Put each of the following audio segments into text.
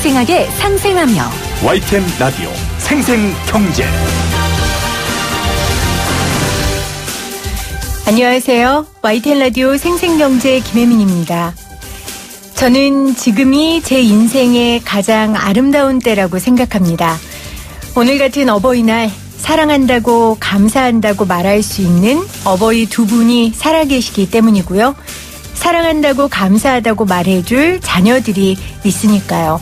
생생하게 상생하며 YTN 라디오 생생경제 안녕하세요. YTN 라디오 생생경제 김혜민입니다. 저는 지금이 제 인생의 가장 아름다운 때라고 생각합니다. 오늘 같은 어버이날 사랑한다고 감사한다고 말할 수 있는 어버이 두 분이 살아계시기 때문이고요. 사랑한다고 감사하다고 말해줄 자녀들이 있으니까요.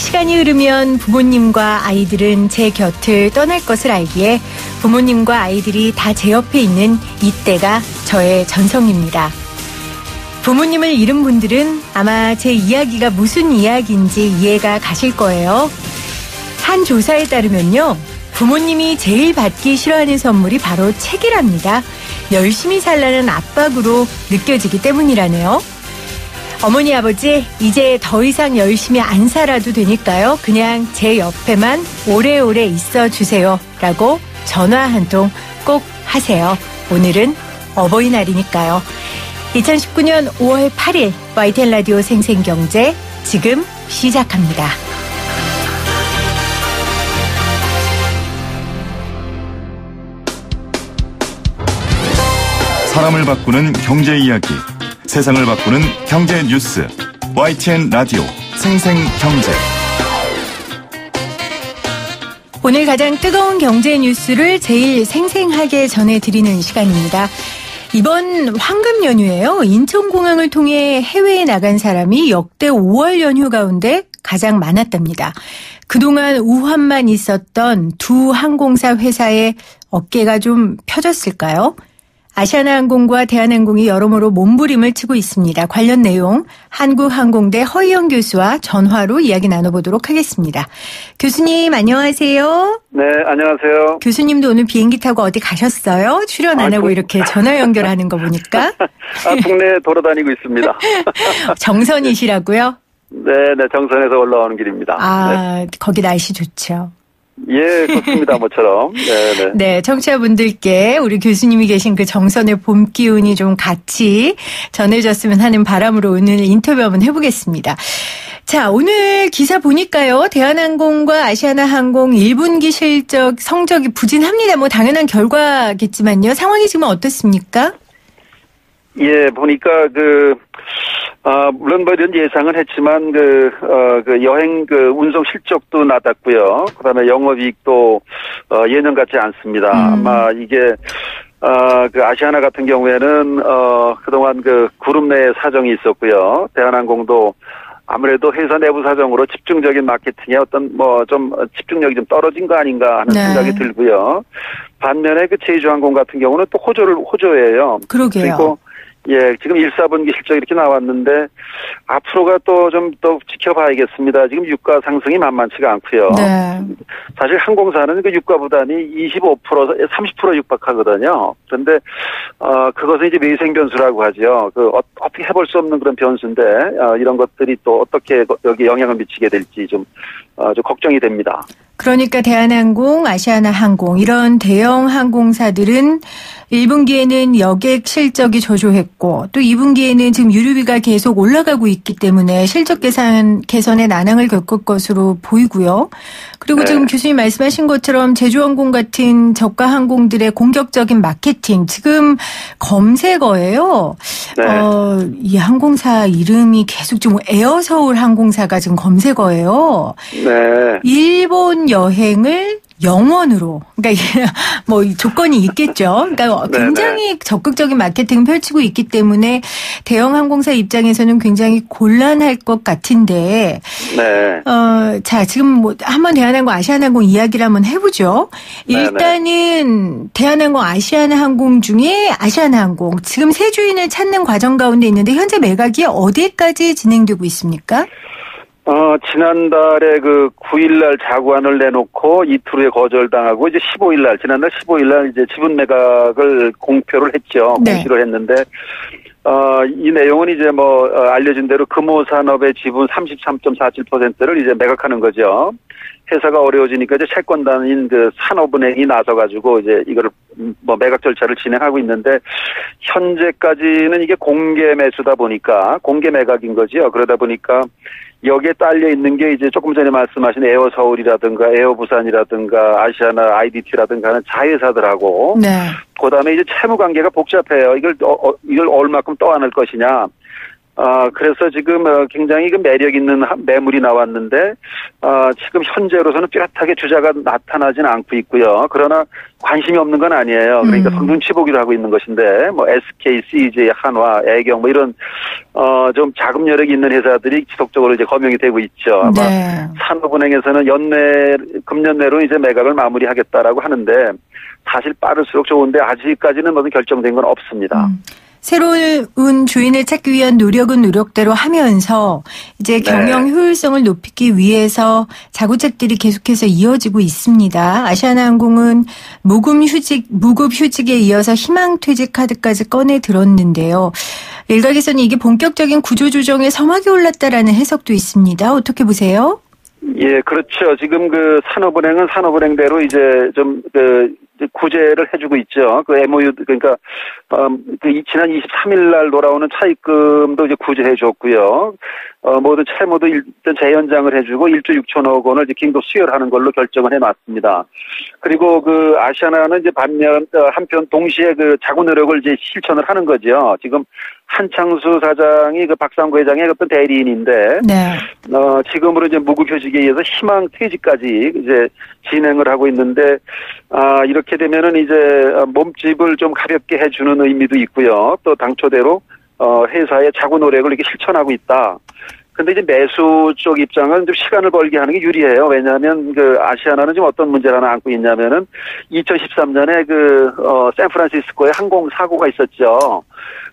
시간이 흐르면 부모님과 아이들은 제 곁을 떠날 것을 알기에 부모님과 아이들이 다 제 옆에 있는 이때가 저의 전성입니다. 부모님을 잃은 분들은 아마 제 이야기가 무슨 이야기인지 이해가 가실 거예요. 한 조사에 따르면요. 부모님이 제일 받기 싫어하는 선물이 바로 책이랍니다. 열심히 살라는 압박으로 느껴지기 때문이라네요. 어머니 아버지 이제 더 이상 열심히 안 살아도 되니까요. 그냥 제 옆에만 오래오래 있어 주세요. 라고 전화 한 통 꼭 하세요. 오늘은 어버이날이니까요. 2019년 5월 8일 YTN 라디오 생생경제 지금 시작합니다. 사람을 바꾸는 경제 이야기, 세상을 바꾸는 경제 뉴스, YTN 라디오 생생경제. 오늘 가장 뜨거운 경제 뉴스를 제일 생생하게 전해드리는 시간입니다. 이번 황금 연휴에요. 인천공항을 통해 해외에 나간 사람이 역대 5월 연휴 가운데 가장 많았답니다. 그동안 우환만 있었던 두 항공사 회사의 어깨가 좀 펴졌을까요? 아시아나항공과 대한항공이 여러모로 몸부림을 치고 있습니다. 관련 내용 한국항공대 허희영 교수와 전화로 이야기 나눠보도록 하겠습니다. 교수님 안녕하세요. 네, 안녕하세요. 교수님도 오늘 비행기 타고 어디 가셨어요? 출연 안 아, 하고 그- 이렇게 전화 연결하는 거 보니까 아, 국내에 돌아다니고 있습니다. 정선이시라고요? 네, 네, 정선에서 올라오는 길입니다. 아 거기 날씨 좋죠. 네. 예, 좋습니다, 모처럼. 네, 네. 네, 청취자분들께 우리 교수님이 계신 그 정선의 봄 기운이 좀 같이 전해졌으면 하는 바람으로 오늘 인터뷰 한번 해보겠습니다. 자, 오늘 기사 보니까요. 대한항공과 아시아나항공 1분기 실적 성적이 부진합니다. 뭐 당연한 결과겠지만요. 상황이 지금 어떻습니까? 예, 보니까 그, 아, 물론 뭐 이런 예상은 했지만 그, 어, 그 여행 그 운송 실적도 낮았고요. 그 다음에 영업이익도, 어, 예년 같지 않습니다. 음. 아마 이게, 어, 그 아시아나 같은 경우에는, 어, 그동안 그 그룹 내 사정이 있었고요. 대한항공도 아무래도 회사 내부 사정으로 집중적인 마케팅에 어떤 뭐 좀 집중력이 좀 떨어진 거 아닌가 하는 네. 생각이 들고요. 반면에 그 제주항공 같은 경우는 또 호조를 호조예요. 그러게요. 예, 지금 1, 4분기 실적 이렇게 나왔는데 앞으로가 또 좀 더 지켜봐야겠습니다. 지금 유가 상승이 만만치가 않고요. 네. 사실 항공사는 그 유가 부담이 25% 30% 육박하거든요. 그런데 어 그것은 이제 미생 변수라고 하죠. 그 어, 떻게 해볼 수 없는 그런 변수인데 어, 이런 것들이 또 어떻게 여기 영향을 미치게 될지 좀, 어, 좀 걱정이 됩니다. 그러니까 대한항공, 아시아나항공 이런 대형 항공사들은 1분기에는 여객 실적이 저조했고 또 2분기에는 지금 유류비가 계속 올라가고 있기 때문에 실적 개선 개선에 난항을 겪을 것으로 보이고요. 그리고 네. 지금 교수님 말씀하신 것처럼 제주항공 같은 저가 항공들의 공격적인 마케팅 지금 검색어예요. 네. 어, 이 항공사 이름이 계속 좀 에어서울 항공사가 지금 검색어예요. 네. 일본 여행을 영원으로 그러니까 뭐 조건이 있겠죠. 그러니까 네네. 굉장히 적극적인 마케팅을 펼치고 있기 때문에 대형 항공사 입장에서는 굉장히 곤란할 것 같은데 네. 어, 자, 지금 뭐, 한번 대한항공, 아시아나항공 이야기를 한번 해보죠. 네네. 일단은, 대한항공, 아시아나항공 중에 아시아나항공, 지금 새 주인을 찾는 과정 가운데 있는데, 현재 매각이 어디까지 진행되고 있습니까? 어, 지난달에 그 9일날 자구안을 내놓고 이틀 후에 거절당하고 이제 15일날, 지난달 15일날 이제 지분 매각을 공표를 했죠. 네. 공시를 했는데, 어, 이 내용은 이제 뭐, 어, 알려진 대로 금호산업의 지분 33.47%를 이제 매각하는 거죠. 회사가 어려워지니까 이제 채권단인 그 산업은행이 나서가지고 이제 이거를 음, 뭐 매각 절차를 진행하고 있는데 현재까지는 이게 공개 매수다 보니까 공개 매각인 거지요. 그러다 보니까 여기에 딸려 있는 게 이제 조금 전에 말씀하신 에어 서울이라든가 에어 부산이라든가 아시아나 IDT라든가 하는 자회사들하고 네. 그다음에 이제 채무 관계가 복잡해요. 이걸 어, 어, 이걸 얼마큼 떠안을 것이냐. 아 그래서 지금 어, 굉장히 그 매력 있는 한- 매물이 나왔는데 아 지금 현재로서는 뚜렷하게 주자가 나타나지는 않고 있고요. 그러나 관심이 없는 건 아니에요. 그러니까 음. 눈치 보기를 하고 있는 것인데 뭐 SK, CJ, 한화, 애경 뭐 이런 어 좀 자금 여력이 있는 회사들이 지속적으로 이제 거명이 되고 있죠. 아마 네. 산업은행에서는 연내 금년 내로 이제 매각을 마무리하겠다라고 하는데 사실 빠를수록 좋은데 아직까지는 모두 결정된 건 없습니다. 음. 새로운 주인을 찾기 위한 노력은 노력대로 하면서 이제 네. 경영 효율성을 높이기 위해서 자구책들이 계속해서 이어지고 있습니다. 아시아나항공은 무급 휴직 무급 휴직에 이어서 희망 퇴직 카드까지 꺼내 들었는데요. 일각에서는 이게 본격적인 구조조정의 서막이 올랐다라는 해석도 있습니다. 어떻게 보세요? 예, 그렇죠. 지금 그 산업은행은 산업은행대로 이제 좀그 구제를 해주고 있죠. 그 MOU 그러니까 음, 그 이- 지난 23일 날 돌아오는 차입금도 이제 구제해 줬고요. 어, 모든 채무도 일단 재연장을 해주고 1조 6천억 원을 이제 긴급 수혈하는 걸로 결정을 해놨습니다. 그리고 그 아시아나는 이제 반면 어, 한편 동시에 그 자구 노력을 이제 실천을 하는 거죠. 지금 한창수 사장이 그 박상구 회장의 어떤 대리인인데 네. 어, 지금으로 이제 무급휴직에 의해서 희망 퇴직까지 이제 진행을 하고 있는데, 아, 이렇게 되면은 이제 어, 몸집을 좀 가볍게 해주는 의미도 있고요. 또 당초대로, 어, 회사의 자구 노력을 이렇게 실천하고 있다. 근데 이제 매수 쪽 입장은 좀 시간을 벌게 하는 게 유리해요. 왜냐하면 그 아시아나는 지금 어떤 문제를 하나 안고 있냐면은 2013년에 그, 어, 샌프란시스코에 항공 사고가 있었죠.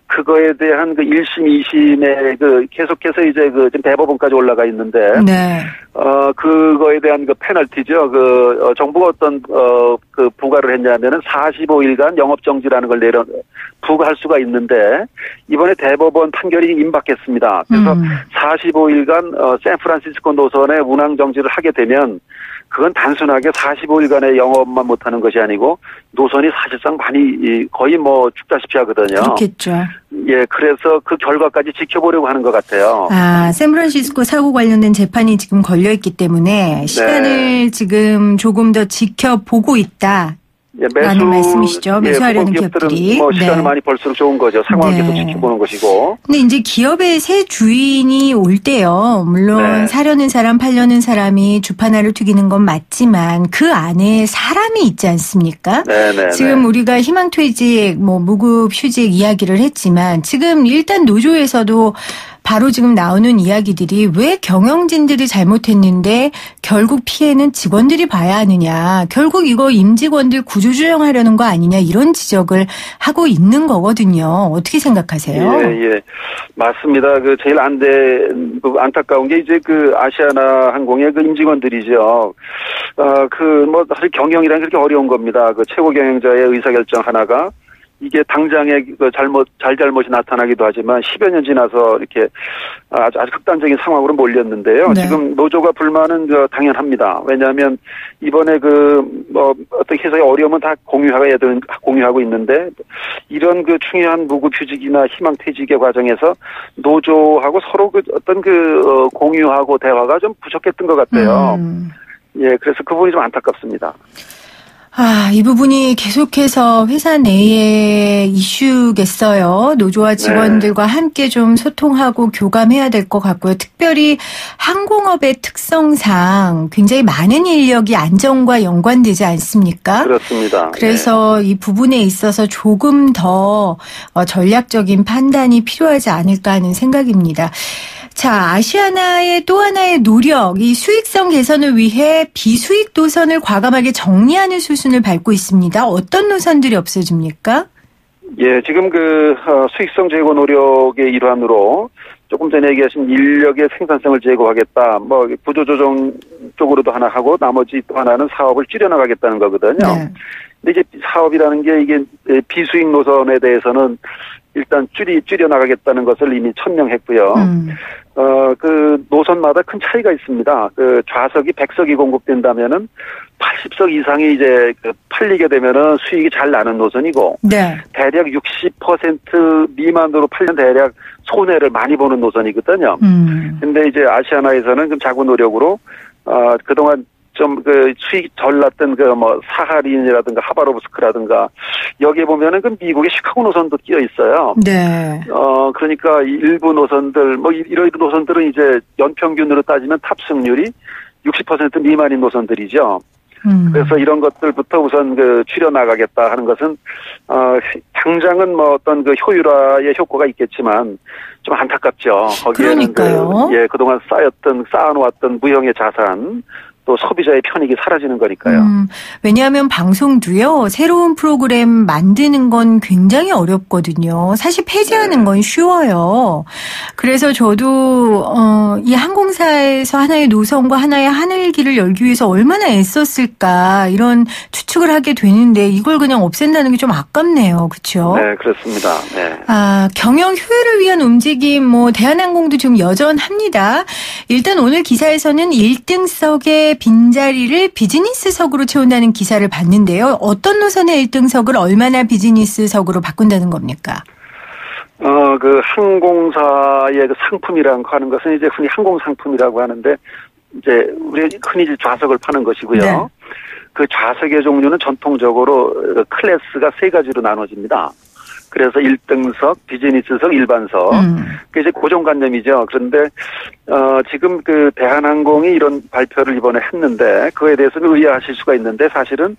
그거에 대한 그 1심, 2심에 그 계속해서 이제 그 지금 대법원까지 올라가 있는데, 네. 어, 그거에 대한 그 페널티죠. 그, 어, 정부가 어떤, 어, 그 부과를 했냐면은 45일간 영업정지라는 걸 내려, 부과할 수가 있는데, 이번에 대법원 판결이 임박했습니다. 그래서 음. 45일간, 어, 샌프란시스코 노선에 운항정지를 하게 되면, 그건 단순하게 45일간의 영업만 못하는 것이 아니고, 노선이 사실상 많이, 이, 거의 뭐 죽다시피 하거든요. 그렇겠죠. 예, 그래서 그 결과까지 지켜보려고 하는 것 같아요. 아, 샌프란시스코 사고 관련된 재판이 지금 걸려 있기 때문에 시간을 지금 조금 더 지켜보고 있다. 예, 라는 말씀이시죠. 매수하려는 후보 기업들은 기업들이. 뭐 시간을 네. 많이 벌수록 좋은 거죠. 상황을 네. 계속 지켜보는 것이고. 근데 이제 기업의 새 주인이 올 때요. 물론 네. 사려는 사람, 팔려는 사람이 주파나를 튀기는 건 맞지만 그 안에 사람이 있지 않습니까? 네네. 지금 우리가 희망퇴직, 뭐 무급 휴직 이야기를 했지만 지금 일단 노조에서도 바로 지금 나오는 이야기들이 왜 경영진들이 잘못했는데 결국 피해는 직원들이 봐야 하느냐. 결국 이거 임직원들 구조조정하려는 거 아니냐. 이런 지적을 하고 있는 거거든요. 어떻게 생각하세요? 예, 예. 맞습니다. 그 제일 안돼 안타까운 게 이제 그 아시아나 항공의 그 임직원들이죠. 어, 그뭐 사실 경영이란 그렇게 어려운 겁니다. 그 최고 경영자의 의사결정 하나가 이게 당장에 그 잘못 잘잘못이 나타나기도 하지만 10여 년 지나서 이렇게 아주 아주 극단적인 상황으로 몰렸는데요. 네. 지금 노조가 불만은 그 당연합니다. 왜냐하면 이번에 그 뭐 어떤 회사의 어려움은 다 공유하고 애들은 공유하고 있는데 이런 그 중요한 무급휴직이나 희망퇴직의 과정에서 노조하고 서로 그 어떤 그 어, 공유하고 대화가 좀 부족했던 것 같아요. 음. 예, 그래서 그 부분이 좀 안타깝습니다. 아, 이 부분이 계속해서 회사 내의 이슈겠어요. 노조와 직원들과 함께 좀 소통하고 교감해야 될 것 같고요. 특별히 항공업의 특성상 굉장히 많은 인력이 안전과 연관되지 않습니까? 그렇습니다. 그래서 이 부분에 있어서 조금 더 어, 전략적인 판단이 필요하지 않을까 하는 생각입니다. 자, 아시아나의 또 하나의 노력, 이 수익성 개선을 위해 비수익 노선을 과감하게 정리하는 수순을 밟고 있습니다. 어떤 노선들이 없어집니까? 예, 지금 그 어, 수익성 제고 노력의 일환으로 조금 전에 얘기하신 인력의 생산성을 제고하겠다. 뭐 구조조정 쪽으로도 하나 하고 나머지 또 하나는 사업을 줄여나가겠다는 거거든요. 네. 근데 이제 사업이라는 게 이게 비수익 노선에 대해서는 일단 줄이 줄여 나가겠다는 것을 이미 천명했고요. 음. 어 그 노선마다 큰 차이가 있습니다. 그 좌석이 100석이 공급된다면은 80석 이상이 이제 그 팔리게 되면은 수익이 잘 나는 노선이고 네. 대략 60% 미만으로 팔면 대략 손해를 많이 보는 노선이거든요. 음. 근데 이제 아시아나에서는 좀 자구 노력으로 어 그동안 좀그 수익 덜 났던 그 뭐 사하린이라든가 하바로브스크라든가 여기에 보면은 그 미국의 시카고 노선도 끼어 있어요. 네. 어 그러니까 이 일부 노선들 뭐 이- 이런 노선들은 이제 연평균으로 따지면 탑승률이 60% 미만인 노선들이죠. 음. 그래서 이런 것들부터 우선 그 줄여 나가겠다 하는 것은 어 당장은 뭐 어떤 그 효율화의 효과가 있겠지만 좀 안타깝죠. 거기에는 그러니까요. 그, 예 그동안 쌓였던 쌓아놓았던 무형의 자산 또 소비자의 편익이 사라지는 거니까요. 음, 왜냐하면 방송도요, 새로운 프로그램 만드는 건 굉장히 어렵거든요. 사실 네. 폐지하는 건 쉬워요. 그래서 저도, 어, 이 항공사에서 하나의 노선과 하나의 하늘길을 열기 위해서 얼마나 애썼을까, 이런 추측을 하게 되는데, 이걸 그냥 없앤다는 게 좀 아깝네요. 그쵸? 네 그렇습니다. 네. 아, 경영 효율을 위한 움직임, 뭐, 대한항공도 좀 여전합니다. 일단 오늘 기사에서는 1등석의 빈자리를 비즈니스석으로 채운다는 기사를 봤는데요. 어떤 노선의 1등석을 얼마나 비즈니스석으로 바꾼다는 겁니까? 어, 그 항공사의 그 상품이라고 하는 것은 이제 흔히 항공 상품이라고 하는데 이제 우리 흔히 좌석을 파는 것이고요. 네. 그 좌석의 종류는 전통적으로 어, 클래스가 세 가지로 나눠집니다. 그래서 1등석, 비즈니스석, 일반석. 음. 그 이제 고정관념이죠. 그런데 어 지금 그 대한항공이 이런 발표를 이번에 했는데 그에 대해서는 의아하실 수가 있는데 사실은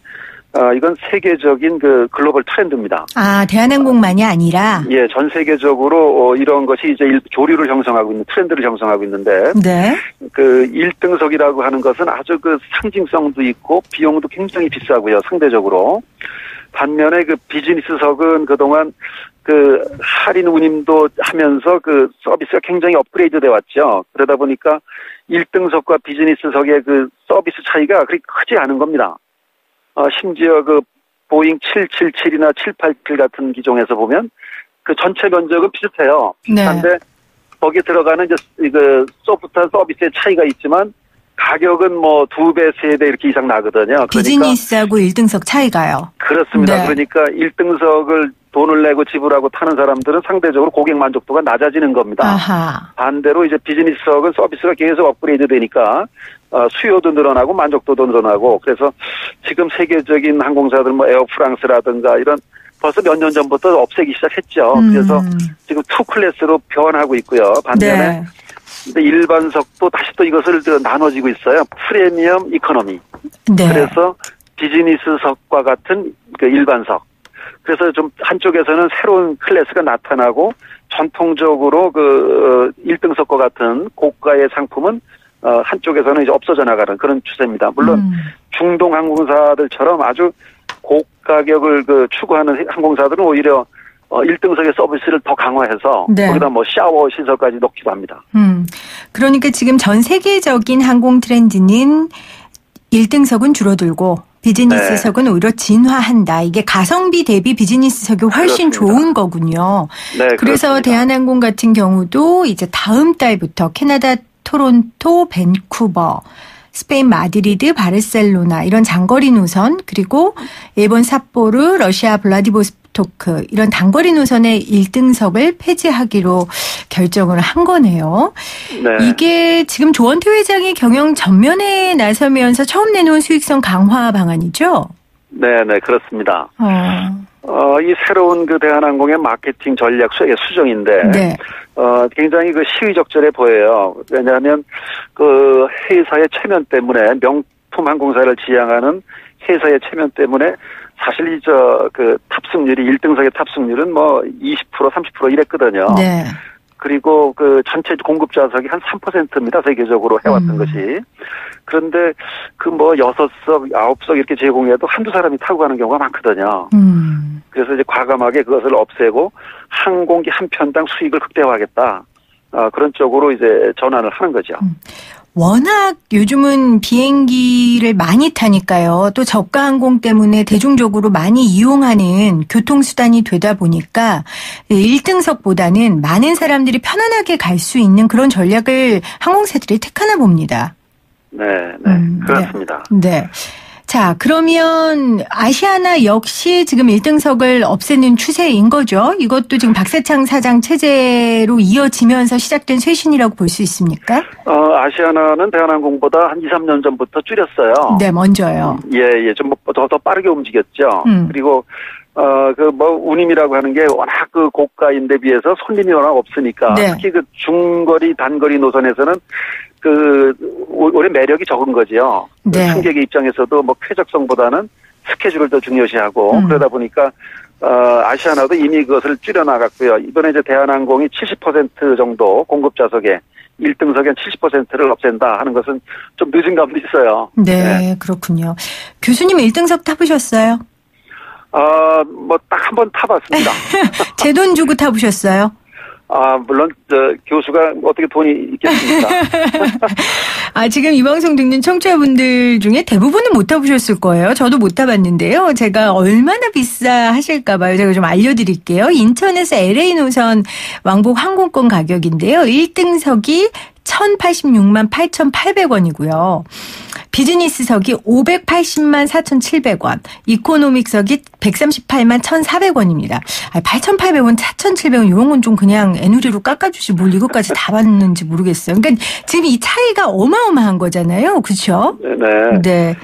어 이건 세계적인 그 글로벌 트렌드입니다. 아, 대한항공만이 아니라. 예, 전 세계적으로 어, 이런 것이 이제 일- 조류를 형성하고 있는 트렌드를 형성하고 있는데 네. 그 1등석이라고 하는 것은 아주 그 상징성도 있고 비용도 굉장히 비싸고요. 상대적으로. 반면에 그 비즈니스석은 그동안 그 할인 운임도 하면서 그 서비스가 굉장히 업그레이드 돼 왔죠. 그러다 보니까 1등석과 비즈니스석의 그 서비스 차이가 그렇게 크지 않은 겁니다. 어, 심지어 그 보잉 777이나 787 같은 기종에서 보면 그 전체 면적은 비슷해요. 네. 비슷한데 거기에 들어가는 이제 그 소프트한 서비스의 차이가 있지만 가격은 뭐 두 배, 세 배 이렇게 이상 나거든요. 그러니까 비즈니스하고 1등석 차이가요. 그렇습니다. 네. 그러니까 1등석을 돈을 내고 지불하고 타는 사람들은 상대적으로 고객 만족도가 낮아지는 겁니다. 아하. 반대로 이제 비즈니스석은 서비스가 계속 업그레이드 되니까 어, 수요도 늘어나고 만족도도 늘어나고 그래서 지금 세계적인 항공사들 뭐 에어 프랑스라든가 이런 벌써 몇 년 전부터 없애기 시작했죠. 음. 그래서 지금 two class로 변하고 있고요. 반면에 네. 근데 일반석도 다시 또 이것을 그 나눠지고 있어요. premium economy. 네. 그래서 비즈니스석과 같은 그 일반석. 그래서 좀 한쪽에서는 새로운 클래스가 나타나고 전통적으로 그 1등석과 같은 고가의 상품은 어 한쪽에서는 이제 없어져 나가는 그런 추세입니다. 물론 음. 중동 항공사들처럼 아주 고가격을 그 추구하는 항공사들은 오히려 어 1등석의 서비스를 더 강화해서 네. 거기다 뭐 샤워 시설까지 넣기도 합니다. 음. 그러니까 지금 전 세계적인 항공 트렌드는 1등석은 줄어들고 비즈니스석은 오히려 진화한다. 이게 가성비 대비 비즈니스석이 훨씬 그렇습니다. 좋은 거군요. 네, 그래서 그렇습니다. 대한항공 같은 경우도 이제 다음 달부터 캐나다 토론토, 밴쿠버, 스페인 마드리드, 바르셀로나 이런 장거리 노선 그리고 일본 삿포로, 러시아 블라디보스토크 이런 단거리 노선의 1등석을 폐지하기로 결정을 한 거네요. 네. 이게 지금 조원태 회장이 경영 전면에 나서면서 처음 내놓은 수익성 강화 방안이죠. 네, 네, 그렇습니다. 어, 어, 이 새로운 그 대한항공의 마케팅 전략 수의 수정인데, 네. 어, 굉장히 그 시의적절해 보여요. 왜냐하면 그 회사의 체면 때문에 명품 항공사를 지향하는 회사의 체면 때문에 사실 이저그 탑승률이 1등석의 탑승률은 뭐 20% 30% 이랬거든요. 네. 그리고 그 전체 공급 좌석이 한 3%입니다. 세계적으로 해왔던 음. 것이. 그런데 그 뭐 여섯 석, 아홉 석 이렇게 제공해도 한두 사람이 타고 가는 경우가 많거든요. 음. 그래서 이제 과감하게 그것을 없애고 항공기 한 편당 수익을 극대화하겠다. 어, 그런 쪽으로 이제 전환을 하는 거죠. 워낙 요즘은 비행기를 많이 타니까요. 또 저가 항공 때문에 대중적으로 많이 이용하는 교통수단이 되다 보니까 1등석보다는 많은 사람들이 편안하게 갈 수 있는 그런 전략을 항공사들이 택하나 봅니다. 네, 네, 음, 그렇습니다. 네. 자, 그러면 아시아나 역시 지금 1등석을 없애는 추세인 거죠? 이것도 지금 박세창 사장 체제로 이어지면서 시작된 쇄신이라고 볼 수 있습니까? 어, 아시아나는 대한항공보다 한 2, 3년 전부터 줄였어요. 네, 먼저요. 예, 예, 좀 더 더 빠르게 움직였죠. 음. 그리고 어, 그 뭐 운임이라고 하는 게 워낙 그 고가인데 비해서 손님이 워낙 없으니까 네. 특히 그 중거리 단거리 노선에서는 그 오- 오히려 매력이 적은 거지요. 네. 승객의 입장에서도 뭐 쾌적성보다는 스케줄을 더 중요시하고 음. 그러다 보니까 어, 아시아나도 이미 그것을 줄여나갔고요. 이번에 이제 대한항공이 70% 정도 공급 좌석에 1등석엔 70%를 없앤다 하는 것은 좀 늦은 감도 있어요. 네, 그렇군요. 교수님 1등석 타보셨어요? 아, 뭐딱 한 번 타봤습니다. 제 돈 주고 타보셨어요? 아, 물론 저 교수가 어떻게 돈이 있겠습니까? 아, 지금 이 방송 듣는 청취자분들 중에 대부분은 못 타보셨을 거예요. 저도 못 타봤는데요. 제가 얼마나 비싸 하실까봐요. 제가 좀 알려드릴게요. 인천에서 LA 노선 왕복 항공권 가격인데요. 1등석이 1086만 8,800원이고요. 비즈니스석이 580만 4,700원, 이코노믹석이 138만 1,400원입니다. 아, 8,800원, 4,700원 이런 건 좀 그냥 애누리로 깎아주지 뭘 이것까지 다 받는지 모르겠어요. 그러니까 지금 이 차이가 어마어마한 거잖아요. 그렇죠? 네. 네.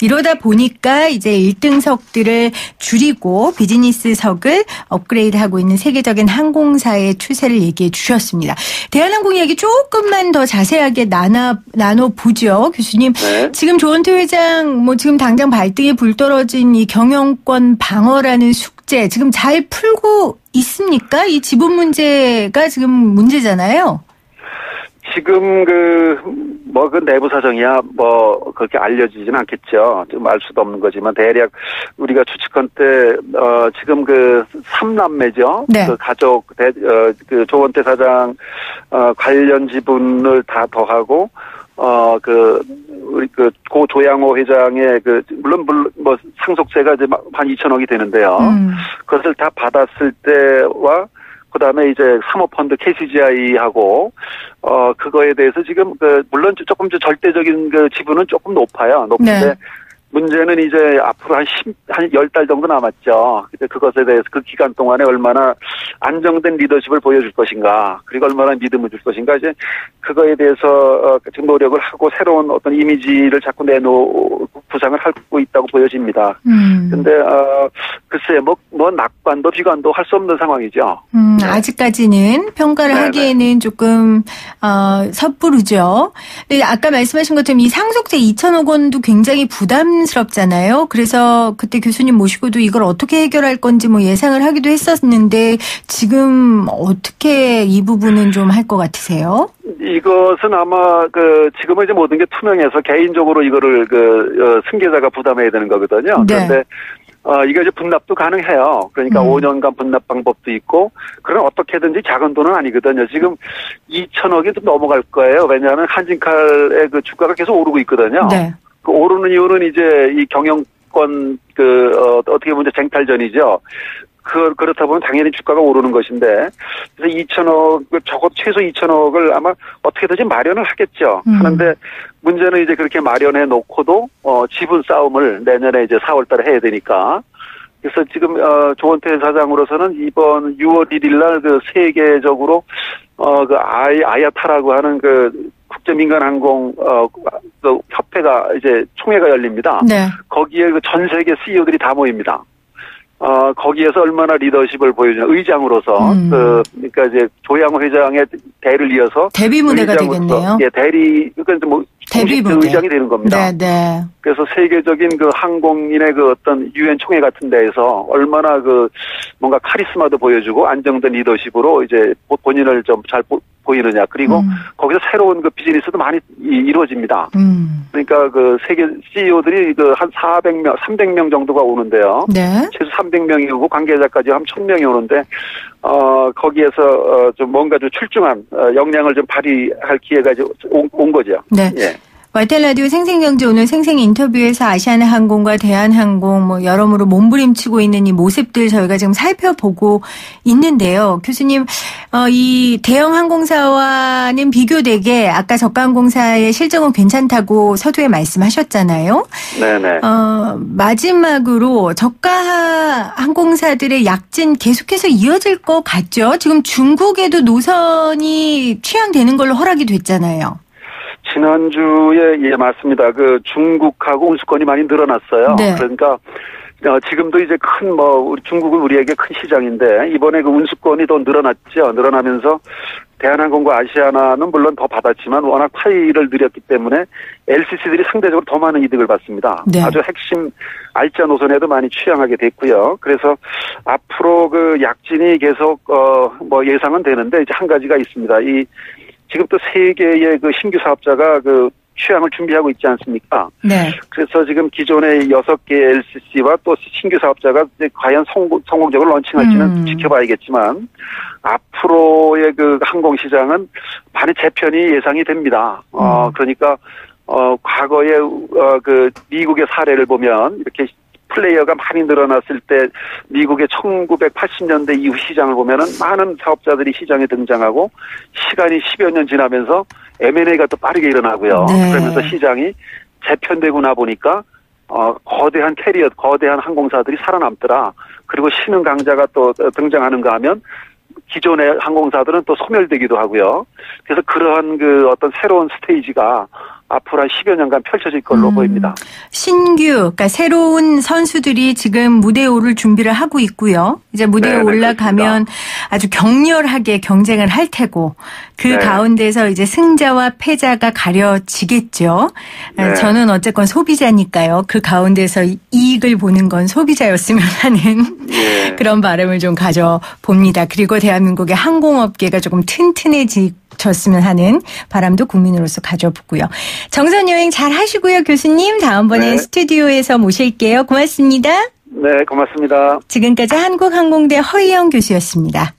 이러다 보니까 이제 1등석들을 줄이고 비즈니스석을 업그레이드하고 있는 세계적인 항공사의 추세를 얘기해 주셨습니다. 대한항공 얘기 조금만 더 자세하게 나눠, 나눠보죠. 교수님. 네. 지금 조원태 회장 뭐 지금 당장 발등에 불 떨어진 이 경영권 방어라는 숙제 지금 잘 풀고 있습니까? 이 지분 문제가 지금 문제잖아요. 지금 그, 뭐, 그 내부 사정이야, 뭐, 그렇게 알려지지는 않겠죠. 좀알 수도 없는 거지만, 대략, 우리가 추측한 때, 어, 지금 그, 삼남매죠. 네. 그 가족, 대, 어, 그 조원태 사장, 어, 관련 지분을 다 더하고, 어, 그, 우리 그, 고 조양호 회장의 그, 물론, 물론, 뭐, 상속세가 이제 막한 2천억이 되는데요. 음. 그것을 다 받았을 때와 그 다음에 이제 사모펀드 KCGI하고 어 그거에 대해서 지금 그 물론 조금 좀 절대적인 그 지분은 조금 높아요. 높은데 네. 문제는 이제 앞으로 한 10, 한 10달 정도 남았죠. 근데 그것에 대해서 그 기간 동안에 얼마나 안정된 리더십을 보여줄 것인가, 그리고 얼마나 믿음을 줄 것인가, 이제 그거에 대해서 어, 지금 노력을 하고 새로운 어떤 이미지를 자꾸 내놓, 구상을 하고 있다고 보여집니다. 음. 근데, 어, 글쎄, 뭐, 뭐, 낙관도 비관도 할 수 없는 상황이죠. 음, 네. 아직까지는 평가를 네네. 하기에는 조금 어, 섣부르죠. 근데 아까 말씀하신 것처럼 이 상속세 2천억 원도 굉장히 부담 스럽잖아요. 그래서 그때 교수님 모시고도 이걸 어떻게 해결할 건지 뭐 예상을 하기도 했었는데 지금 어떻게 이 부분은 좀 할 것 같으세요? 이것은 아마, 그, 지금은 이제 모든 게 투명해서 개인적으로 이거를 그, 어, 승계자가 부담해야 되는 거거든요. 네. 그런데, 어, 이게 이제 분납도 가능해요. 그러니까 음. 5년간 분납 방법도 있고, 그럼 어떻게든지 작은 돈은 아니거든요. 지금 2천억이 좀 넘어갈 거예요. 왜냐하면 한진칼의 그 주가가 계속 오르고 있거든요. 네. 그 오르는 이유는 이제 이 경영권 그 어, 어떻게 보면 쟁탈전이죠. 그 그렇다 보면 당연히 주가가 오르는 것인데 그래서 2천억 적어 최소 2천억을 아마 어떻게든지 마련을 하겠죠. 음. 하는데 문제는 이제 그렇게 마련해 놓고도 어 지분 싸움을 내년에 이제 4월 달에 해야 되니까. 그래서 지금 어 조원태 사장으로서는 이번 6월 1일 날 그 세계적으로 어 그 아이 아야타라고 하는 그 국제민간항공 어 그 협회가 이제 총회가 열립니다. 네. 거기에 그 전 세계 CEO들이 다 모입니다. 어, 거기에서 얼마나 리더십을 보여주냐, 의장으로서, 음. 그, 그러니까 이제 조양호 회장의 대를 이어서. 데뷔 무대가 되겠네요. 예, 대리, 그러니까 뭐, 공식 무대. 의장이 되는 겁니다. 네, 네. 그래서 세계적인 그 항공인의 그 어떤 유엔 총회 같은 데에서 얼마나 그 뭔가 카리스마도 보여주고 안정된 리더십으로 이제 본인을 좀 잘 보이느냐. 그리고 음. 거기서 새로운 그 비즈니스도 많이 이- 이루어집니다. 음. 그러니까 그 세계 CEO들이 그 한 400명, 300명 정도가 오는데요. 네. 최소 300명이 오고 관계자까지 한 1000명이 오는데 어 거기에서 어, 좀 뭔가 좀 출중한 어, 역량을 좀 발휘할 기회가 이제 온, 온 거죠. 네. 예. 와이텔 라디오 생생경제 오늘 생생 인터뷰에서 아시아나항공과 대한항공 뭐 여러모로 몸부림치고 있는 이 모습들 저희가 지금 살펴보고 있는데요. 교수님, 어, 이 대형 항공사와는 비교되게 아까 저가항공사의 실적은 괜찮다고 서두에 말씀하셨잖아요. 네네. 어, 마지막으로 저가 항공사들의 약진 계속해서 이어질 것 같죠? 지금 중국에도 노선이 취향되는 걸로 허락이 됐잖아요. 지난주에 예 맞습니다. 그 중국하고 운수권이 많이 늘어났어요. 네. 그러니까 어, 지금도 이제 큰 뭐 우리 중국은 우리에게 큰 시장인데 이번에 그 운수권이 더 늘어났죠. 늘어나면서 대한항공과 아시아나는 물론 더 받았지만 워낙 파이를 늘렸기 때문에 LCC들이 상대적으로 더 많은 이득을 받습니다. 네. 아주 핵심 알짜 노선에도 많이 취향하게 됐고요. 그래서 앞으로 그 약진이 계속 어 뭐 예상은 되는데 이제 한 가지가 있습니다. 이 지금 또세 개의 그 신규 사업자가 그 취향을 준비하고 있지 않습니까? 네. 그래서 지금 기존의 여섯 개 LCC와 또 신규 사업자가 이제 과연 성공, 성공적으로 런칭할지는 음. 지켜봐야겠지만 앞으로의 그 항공 시장은 많이 재편이 예상이 됩니다. 어 음. 그러니까 어 과거에 어그 미국의 사례를 보면 이렇게 플레이어가 많이 늘어났을 때 미국의 1980년대 이후 시장을 보면은 많은 사업자들이 시장에 등장하고 시간이 10여 년 지나면서 M&A가 또 빠르게 일어나고요. 네. 그러면서 시장이 재편되고 나 보니까 어 거대한 캐리어, 거대한 항공사들이 살아남더라. 그리고 신흥 강자가 또 등장하는가 하면 기존의 항공사들은 또 소멸되기도 하고요. 그래서 그러한 그 어떤 새로운 스테이지가 앞으로 한 10여 년간 펼쳐질 걸로 음. 보입니다. 신규, 그러니까 새로운 선수들이 지금 무대에 오를 준비를 하고 있고요. 이제 무대에 네, 네, 올라가면 아주 격렬하게 경쟁을 할 테고 그 네. 가운데서 이제 승자와 패자가 가려지겠죠. 아, 네. 저는 어쨌건 소비자니까요. 그 가운데서 이익을 보는 건 소비자였으면 하는 예. 그런 바람을 좀 가져봅니다. 그리고 대한민국의 항공업계가 조금 튼튼해 졌으면 하는 바람도 국민으로서 가져보고요. 정선 여행 잘 하시고요, 교수님. 다음번에 네. 스튜디오에서 모실게요. 고맙습니다. 네, 고맙습니다. 지금까지 한국항공대 허희영 교수였습니다.